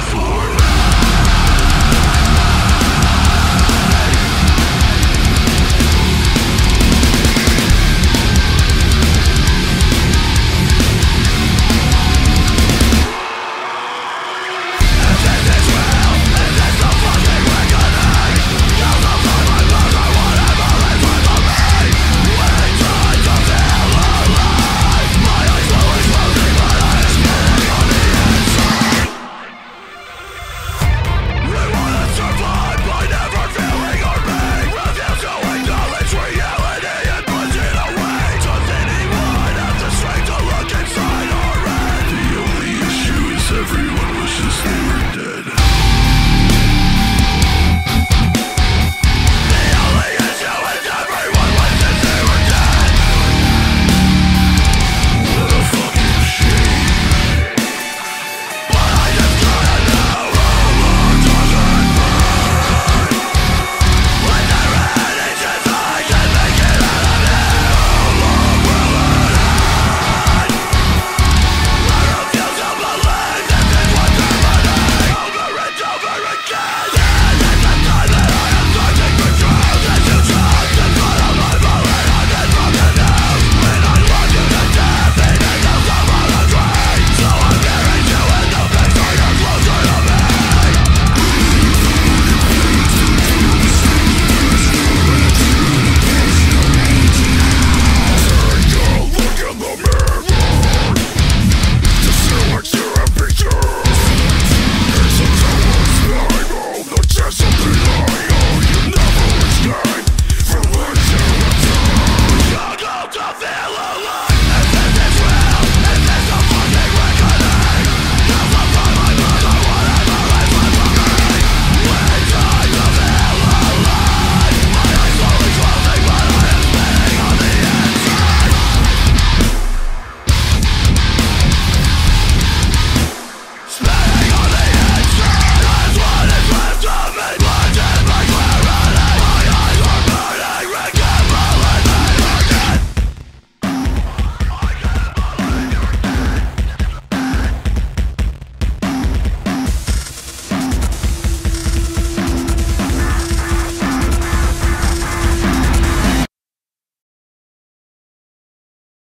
Four.